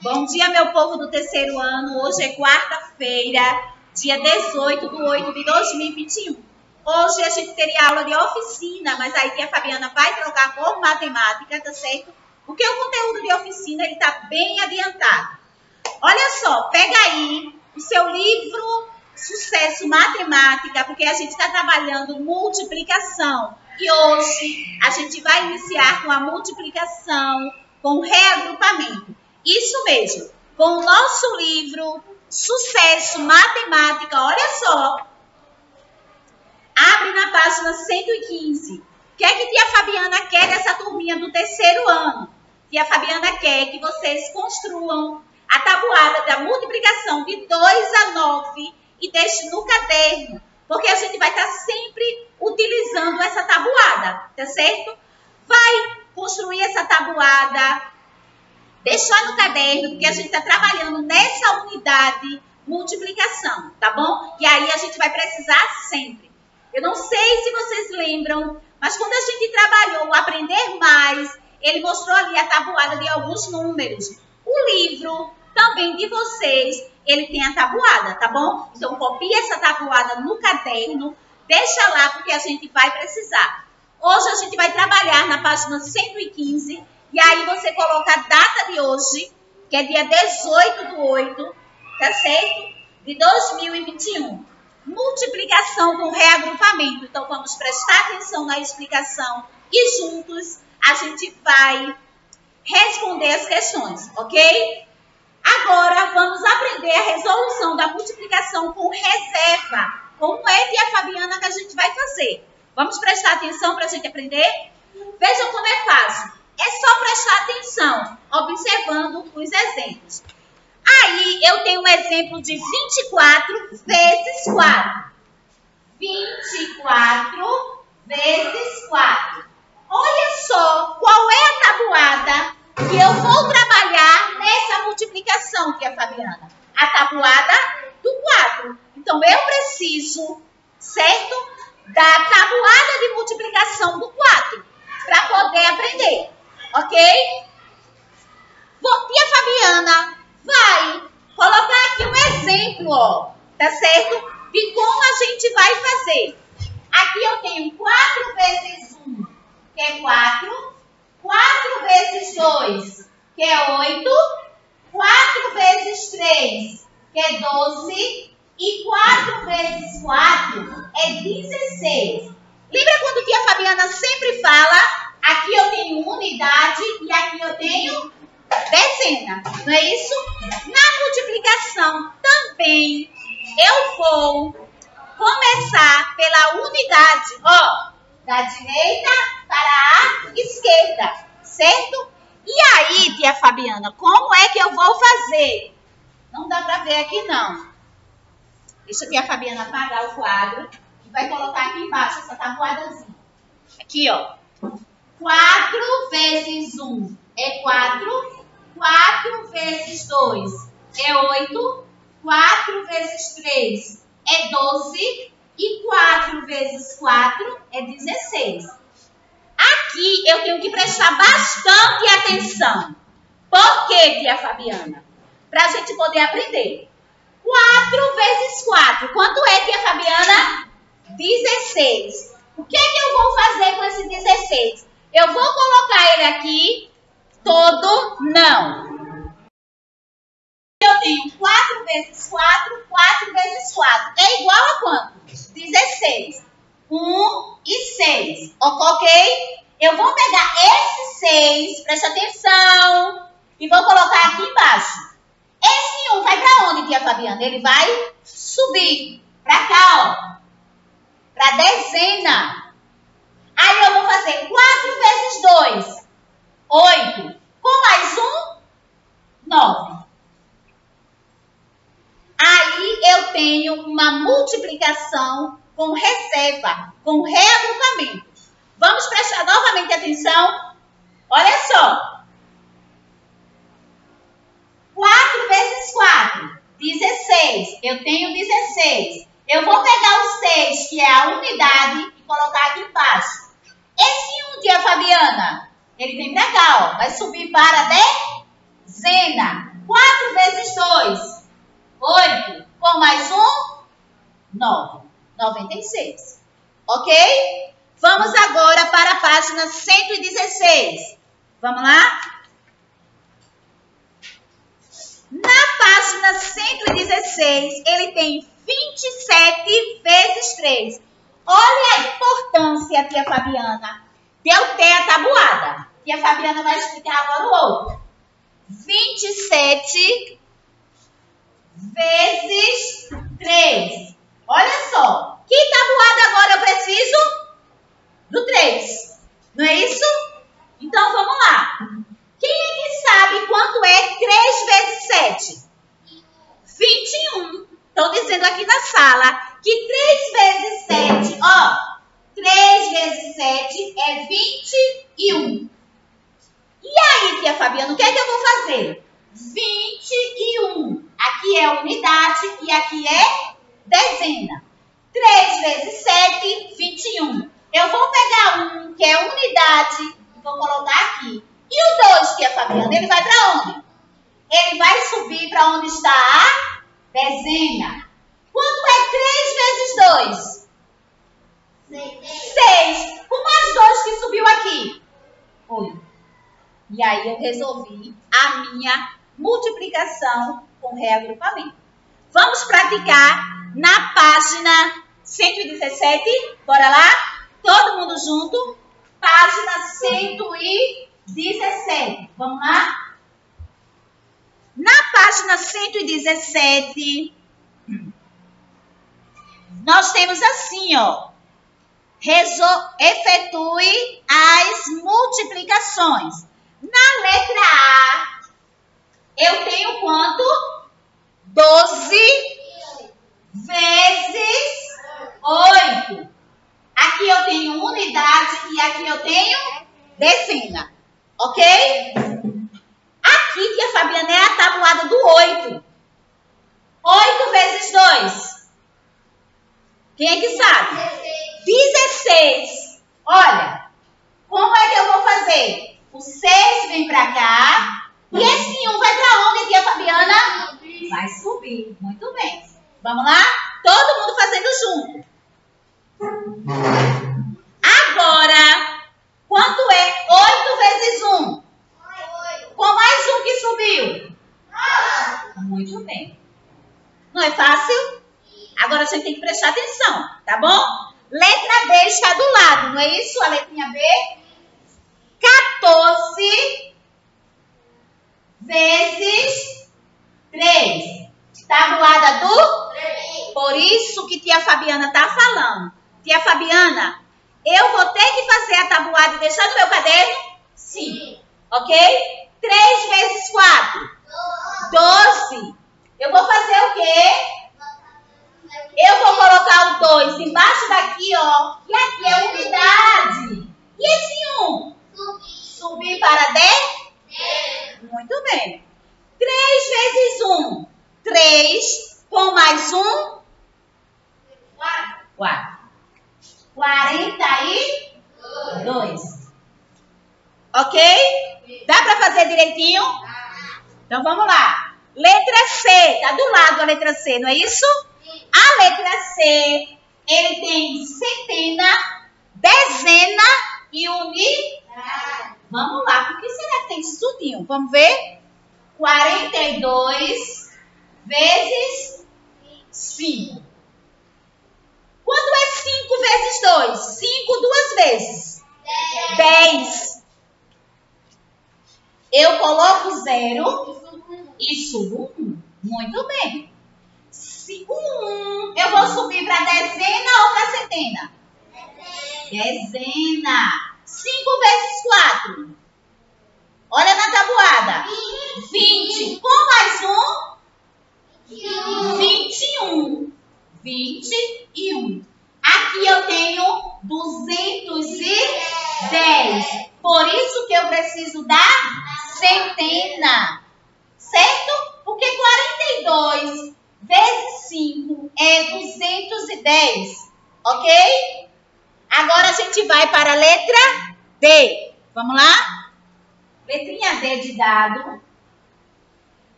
Bom dia, meu povo do terceiro ano. Hoje é quarta-feira, dia 18 de 8 de 2021. Hoje a gente teria aula de oficina, mas aí a Fabiana vai trocar por matemática, tá certo? Porque o conteúdo de oficina ele tá bem adiantado. Olha só, pega aí o seu livro Sucesso Matemática, porque a gente está trabalhando multiplicação. E hoje a gente vai iniciar com a multiplicação com reagrupamento. Isso mesmo, com o nosso livro Sucesso Matemática. Olha só, abre na página 115. O que é que tia Fabiana quer dessa turminha do terceiro ano? Tia Fabiana quer que vocês construam a tabuada da multiplicação de 2 a 9 e deixe no caderno, porque a gente vai estar sempre utilizando essa tabuada, tá certo? Vai construir essa tabuada, deixar no caderno, porque a gente está trabalhando nessa unidade multiplicação, tá bom? E aí a gente vai precisar sempre. Eu não sei se vocês lembram, mas quando a gente trabalhou o Aprender Mais, ele mostrou ali a tabuada de alguns números. O livro também de vocês, ele tem a tabuada, tá bom? Então, copia essa tabuada no caderno, deixa lá, porque a gente vai precisar. Hoje a gente vai trabalhar na página 115, e aí você coloca a data de hoje, que é dia 18 do 8, tá certo? De 2021. Multiplicação com reagrupamento. Então, vamos prestar atenção na explicação e juntos a gente vai responder as questões, ok? Agora vamos aprender a resolução da multiplicação com reserva. Como é, tia Fabiana, que a gente vai fazer? Vamos prestar atenção para a gente aprender? Vejam como é fácil. É só prestar atenção, observando os exemplos. Aí eu tenho um exemplo de 24 vezes 4. 24 vezes 4. Olha só qual é a tabuada que eu vou trabalhar nessa multiplicação, tia Fabiana. A tabuada do 4. Então, eu preciso, certo? Da tabuada de multiplicação do 4 para poder aprender, ok? Vou, tia Fabiana vai colocar aqui um exemplo, ó, tá certo? De como a gente vai fazer. Aqui eu tenho 4 vezes 1, que é 4. 4 vezes 2, que é 8. 4 vezes 3, que é 12. E 4 vezes 4 é 16. Lembra quando tia Fabiana sempre fala, aqui eu tenho unidade e aqui eu tenho dezena, não é isso? Na multiplicação também eu vou começar pela unidade, ó, da direita para a esquerda, certo? E aí, tia Fabiana, como é que eu vou fazer? Não dá para ver aqui não. Deixa a tia Fabiana apagar o quadro e vai colocar aqui embaixo essa tabuadazinha. Aqui, ó. 4 vezes 1 é 4. 4 vezes 2 é 8. 4 vezes 3 é 12. E 4 vezes 4 é 16. Aqui eu tenho que prestar bastante atenção. Por quê, tia Fabiana? Para a gente poder aprender. 4 vezes 4. Quanto é, tia Fabiana? 16. O que é que eu vou fazer com esse 16? Eu vou colocar ele aqui todo? Não. Eu tenho 4 vezes 4, 4 vezes 4. É igual a quanto? 16. 1 e 6. Ok? Eu vou pegar esse 6, presta atenção, e vou colocar aqui embaixo. Esse 1 vai para onde, tia Fabiana? Ele vai subir para cá, ó. Para dezena. Aí eu vou fazer 4 vezes 2, 8. Com mais 1, 9. Aí eu tenho uma multiplicação com reserva, com reagrupamento. Vamos prestar novamente atenção? Olha só. 4 vezes 4, 16. Eu tenho 16. Eu vou pegar o 6, que é a unidade, e colocar aqui embaixo. Esse 1, tia Fabiana, ele vem para cá, ó. Vai subir para dezena. 4 vezes 2, 8. Com mais um, 9. 96. Ok? Vamos agora para a página 116. Vamos lá? Na página 116, ele tem 27 vezes 3. Olha a importância, tia Fabiana, de eu ter a tabuada. Tia Fabiana vai explicar agora o outro. 27 vezes 3. Olha só. Que tabuada agora eu preciso? Do 3. Não é isso? Então, vamos lá. Quem é que sabe quanto é 3 vezes 7? 21. Estão dizendo aqui na sala que 3 vezes 7, ó, 3 vezes 7 é 21. E aí, tia Fabiana, o que é que eu vou fazer? 21. Aqui é unidade e aqui é dezena. 3 vezes 7, 21. Eu vou pegar um que é unidade e vou colocar aqui. E o 2, tia Fabiana, ele vai para onde? Ele vai subir para onde está a dezena. Quanto é 3 vezes 2? 6. Com mais 2 que subiu aqui. 8. E aí eu resolvi a minha multiplicação com reagrupamento. Vamos praticar na página 117. Bora lá? Todo mundo junto. Página 117. Vamos lá? Na página 117, nós temos assim, ó. Resol efetue as multiplicações. Na letra A, eu tenho quanto? 12 vezes 8. Aqui eu tenho unidade e aqui eu tenho decena. Ok? Aqui, tia Fabiana, é a tabuada do 8. 8 vezes 2. Quem é que sabe? 16. Olha, como é que eu vou fazer? O 6 vem para cá. E esse 1 vai para onde, tia Fabiana? Vai subir. Muito bem. Vamos lá? Todo mundo fazendo junto. Agora, quanto é 8 vezes 1? Com mais um que subiu? Muito bem. Não é fácil? Agora a gente tem que prestar atenção, tá bom? Letra B está do lado, não é isso? A letrinha B. 14 vezes 3. Tabuada do? 3. Por isso que tia Fabiana tá falando. Tia Fabiana, eu vou ter que fazer a tabuada e deixar no meu caderno? Sim. Ok? 3 vezes 4. 12. Eu vou fazer o quê? Eu vou colocar o 2 embaixo daqui, ó. E aqui é unidade. E esse 1? Um? Subir para 10? Muito bem. 3 vezes 1. Um. 3 com mais 1. Um. 4. 42. Ok? Dá para fazer direitinho? Então vamos lá. Letra C. Tá do lado a letra C, não é isso? A letra C, ele tem centena, dezena e unidade. Vamos lá, por que será que tem isso? Vamos ver? 42 vezes 5. Quanto é 5 vezes 2? 5 duas vezes. 10. Eu coloco zero e subo 1. Muito bem. Se um, eu vou subir para dezena ou para centena? Dezena. 5 vezes 4. Olha na tabuada. 20. Com mais um? 21. 21. Aqui eu tenho 210. Por isso que eu preciso da centena. Certo? Porque 42 vezes 5 é 210, ok? Agora a gente vai para a letra D. Vamos lá? Letrinha D de dado.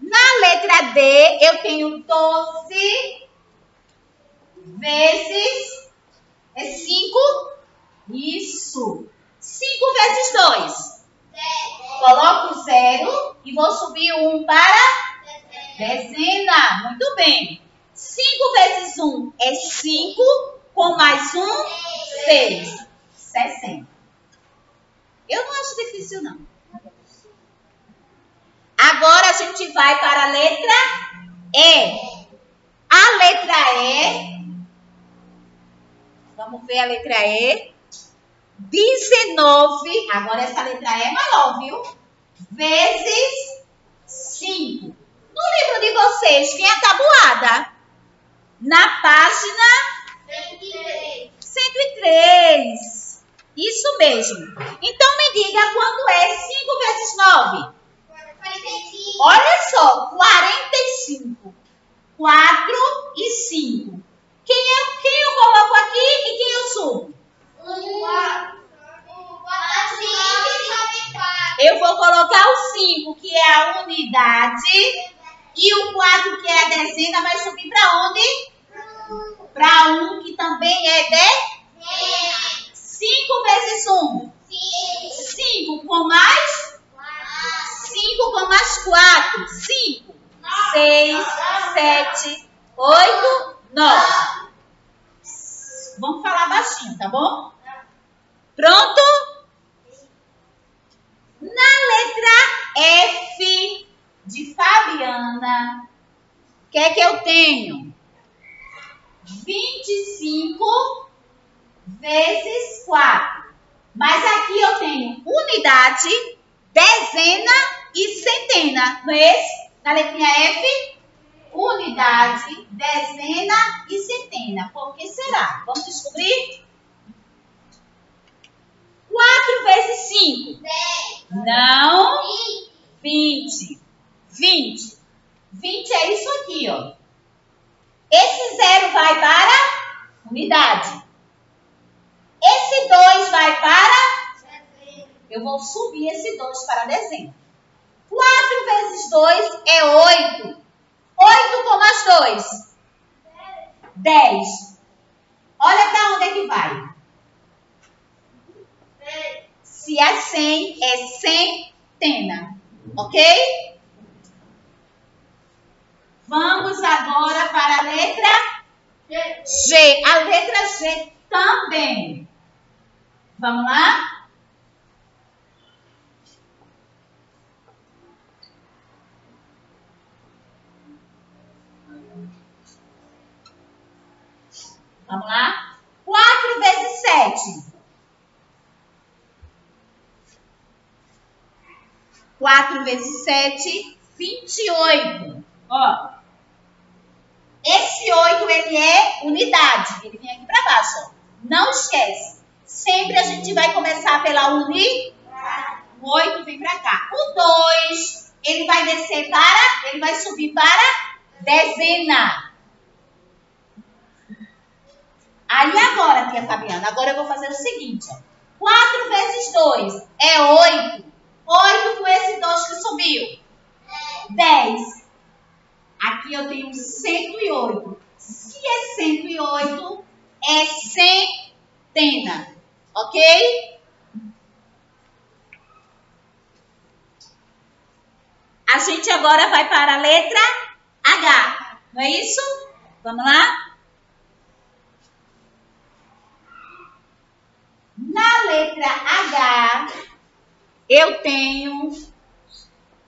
Na letra D, eu tenho 12 vezes é 5. Isso. 5 vezes 2. Coloco zero e vou subir um para dezena. Muito bem. 5 vezes 1 é 5, com mais 1, 6. 60. Eu não acho difícil, não. Agora a gente vai para a letra E. A letra E. Vamos ver a letra E. 19. Agora essa letra E é maior, viu? Vezes 5. No livro de vocês tem a tabuada. Na página 103. 103. Isso mesmo. Então me diga quanto é 5 vezes 9. 45. Olha só, 45. 4 e 5. Quem, é, quem eu coloco aqui e quem eu sumo? Eu vou colocar o 5, que é a unidade, e o 4, que é a dezena, vai subir para onde? Para 1, que também é de? 5 vezes 1. 5 com mais? 5 com mais 4. 5. 6, 7, 8, 9. Vamos falar baixinho, tá bom? Pronto? Na letra F de Fabiana, o que é que eu tenho? 25 vezes 4. Mas aqui eu tenho unidade, dezena e centena. Não é esse? Na letrinha F? Unidade, dezena e centena. Por que será? Vamos descobrir? 4 vezes 5. 10. Não. 20. 20. 20 é isso aqui, ó. Esse zero vai para unidade. Esse 2 vai para? Eu vou subir esse 2 para dezembro. 4 vezes 2 é 8. 8 com mais 2? 10. Olha para onde é que vai. Se é 100, é centena. Ok? Vamos agora para a letra G. A letra G também. Vamos lá? Vamos lá? 4 vezes 7. 4 vezes 7, 28. Ó. Esse 8, ele é unidade. Ele vem aqui para baixo, ó. Não esquece. Sempre a gente vai começar pela unidade. O 8 vem para cá. O 2, ele vai descer para, ele vai subir para dezena. Aí agora, tia Fabiana, agora eu vou fazer o seguinte, ó. 4 vezes 2 é 8. 8 com esse 2 que subiu. 10. Aqui eu tenho 108. Se é 108, é centena. Ok? A gente agora vai para a letra H. Não é isso? Vamos lá? Na letra H, eu tenho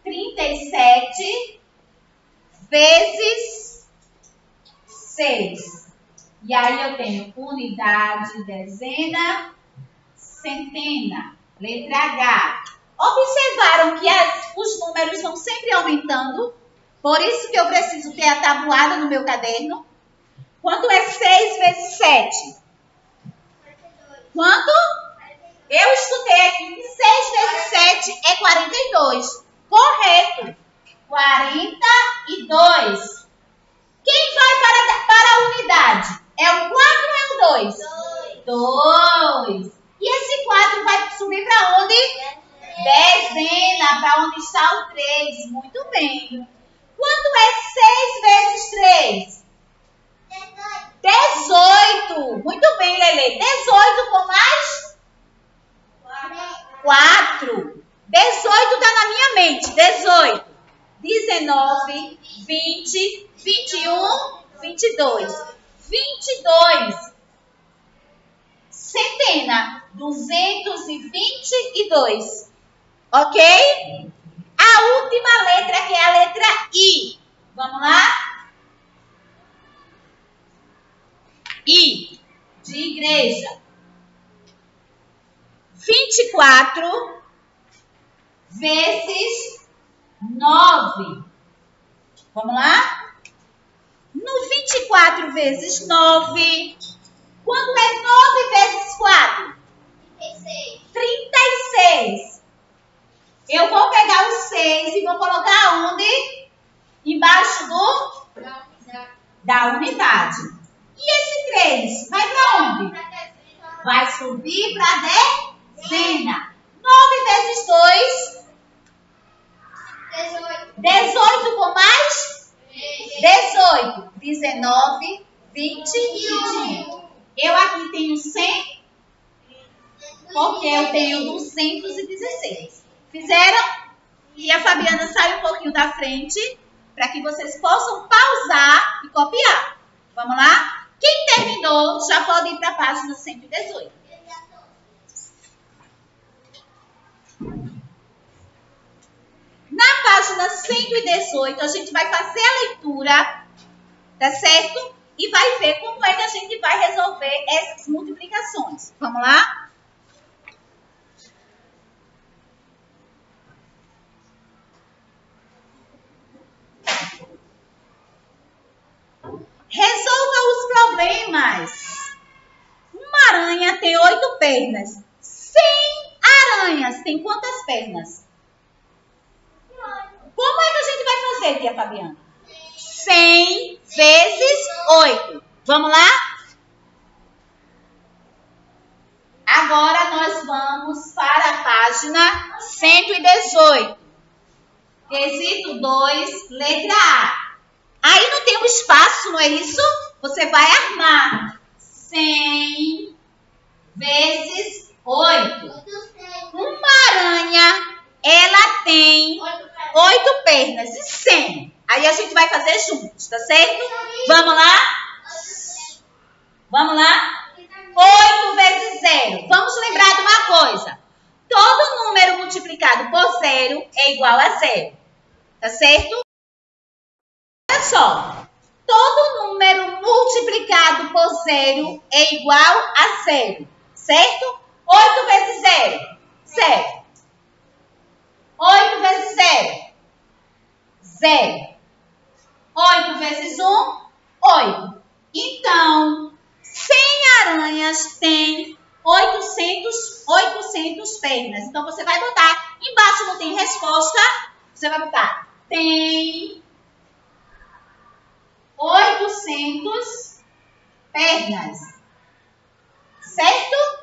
37 vezes 6. E aí eu tenho unidade, dezena, centena. Letra H. Observaram que as, os números estão sempre aumentando? Por isso que eu preciso ter a tabuada no meu caderno. Quanto é 6 vezes 7? Quanto? Eu estudei aqui que 6 vezes 7 é 42. Correto. 42. Quem vai para, para a unidade? É o 4 ou é o 2? 2. E esse 4 vai subir para onde? Dezena. Para onde está o 3. Muito bem. Quanto é 6 vezes 3? 18. Muito bem, Lele. 18 com mais? 4. 18 está na minha mente. 18. 19, 20, 21, 22. 22. Centena. 222. Ok? A última letra que é a letra I. Vamos lá? I. De igreja. 24 vezes 9. Vamos lá? No 24 vezes 9, quanto é 9 vezes 4? 36. 36. Eu vou pegar o 6 e vou colocar onde? Embaixo do? Da unidade. E esse 3 vai para onde? Vai subir para a dezena. 9 vezes 2? 18. 18 com mais? 18. 19, 20 e 21. Eu aqui tenho 100, porque eu tenho 216. Fizeram? E a Fabiana sai um pouquinho da frente para que vocês possam pausar e copiar. Vamos lá? Quem terminou já pode ir para a página 118. Na página 118, a gente vai fazer a leitura, tá certo? E vai ver como é que a gente vai resolver essas multiplicações. Vamos lá? Resolva os problemas. Uma aranha tem oito pernas. Cem aranhas tem quantas pernas? Como é que a gente vai fazer, tia Fabiana? 100 vezes 8. Vamos lá? Agora nós vamos para a página 118. Quesito 2, letra A. Aí não tem um espaço, não é isso? Você vai armar 100 vezes 8. Uma aranha, ela tem oito pernas e 100. Aí a gente vai fazer juntos, tá certo? Vamos lá? Vamos lá? 8 vezes 0. Vamos lembrar de uma coisa. Todo número multiplicado por zero é igual a zero. Tá certo? Olha só. Todo número multiplicado por zero é igual a zero. Certo? 8 vezes zero. Zero. 8 vezes zero. Zero. 8 vezes 1, 8. Então, 100 aranhas têm 800, 800 pernas. Então, você vai botar, embaixo não tem resposta, você vai botar, tem 800 pernas. Certo?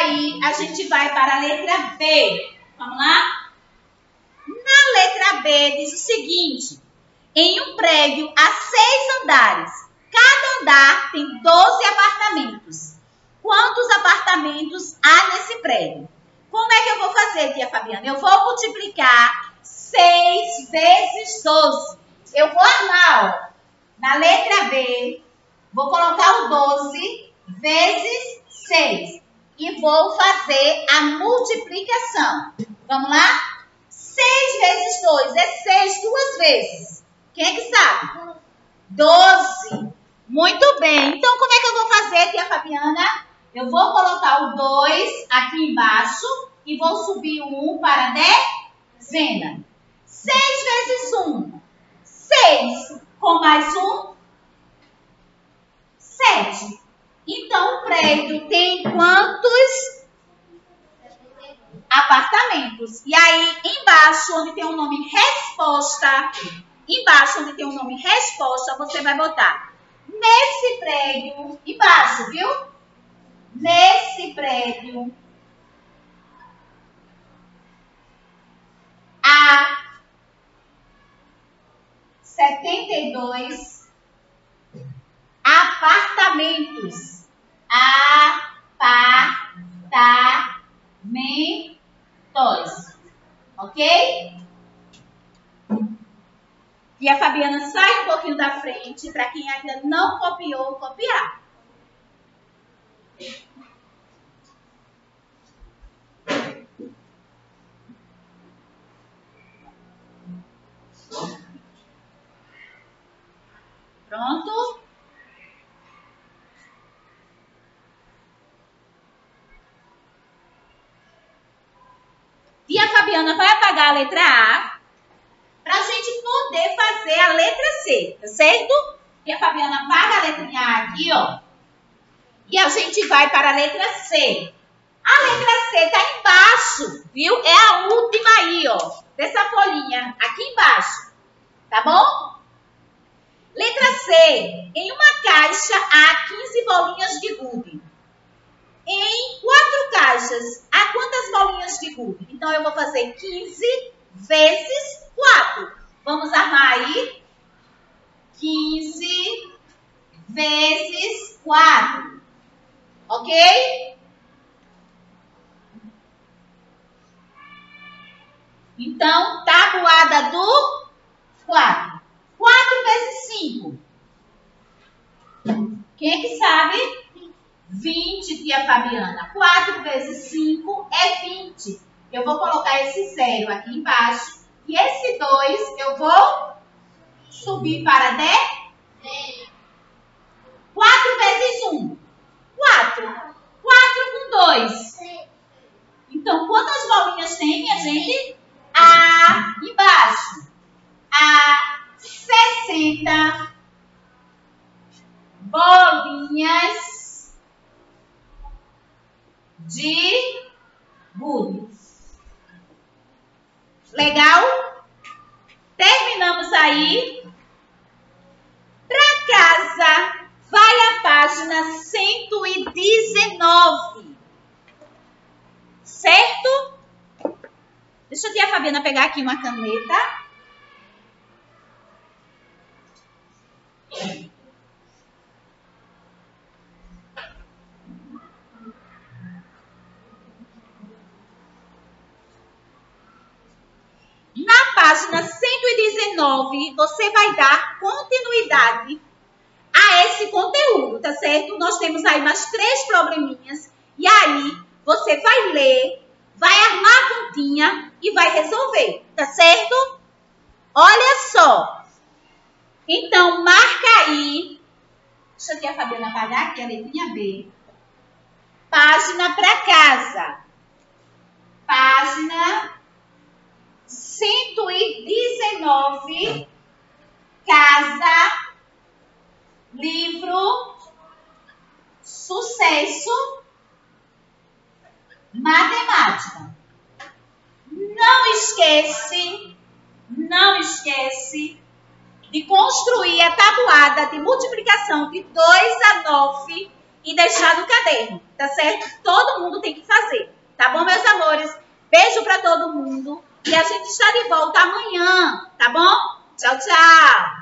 Aí, a gente vai para a letra B. Vamos lá? Na letra B diz o seguinte: em um prédio há seis andares. Cada andar tem 12 apartamentos. Quantos apartamentos há nesse prédio? Como é que eu vou fazer, tia Fabiana? Eu vou multiplicar 6 vezes 12. Eu vou armar, ó, na letra B, vou colocar o 12 vezes 6. E vou fazer a multiplicação. Vamos lá? 6 vezes 2 é 6 duas vezes. Quem é que sabe? 12. Muito bem. Então, como é que eu vou fazer, tia Fabiana? Eu vou colocar o 2 aqui embaixo e vou subir o 1 para dezena. 6 vezes 1. 6 com mais 1, 7. Então, o prédio tem quantos apartamentos? E aí, embaixo, onde tem o nome resposta, embaixo, onde tem o nome resposta, você vai botar nesse prédio, embaixo, viu? nesse prédio há setenta e dois apartamentos. Apartamentos. Fabiana sai um pouquinho da frente para quem ainda não copiou, copiar. Pronto? E a Fabiana vai apagar a letra A para a gente poder fazer a letra C, tá certo? E a Fabiana apaga a letrinha A aqui, ó. E a gente vai para a letra C. A letra C está embaixo, viu? É a última aí, ó. Dessa folhinha, aqui embaixo. Tá bom? Letra C. Em uma caixa há 15 bolinhas de gude. Em quatro caixas, há quantas bolinhas de gude? Então, eu vou fazer 15 vezes 4. Vamos armar aí? 15 vezes 4. Ok? Então, tabuada do 4. 4 vezes 5. Quem é que sabe? 20, tia Fabiana. 4 vezes 5 é 20. Eu vou colocar esse zero aqui embaixo. E esse 2 eu vou subir para 10. 4 vezes 1. 4. 4 com 2. Então, quantas bolinhas tem, minha gente? A embaixo. A 60 bolinhas de gude. Legal? Terminamos aí. Para casa, vai a página 119. Certo? Deixa eu a Fabiana pegar aqui uma caneta. Na página 119, você vai dar continuidade a esse conteúdo, tá certo? Nós temos aí mais três probleminhas e aí você vai ler, vai armar a continha e vai resolver, tá certo? Olha só. Então, marca aí. Deixa aqui a Fabiana apagar aqui a letrinha B. Página para casa. Página 119, casa, livro, sucesso, matemática. Não esquece, não esquece de construir a tabuada de multiplicação de 2 a 9 e deixar no caderno, tá certo? Todo mundo tem que fazer, tá bom, meus amores? Beijo para todo mundo. E a gente está de volta amanhã, tá bom? Tchau, tchau!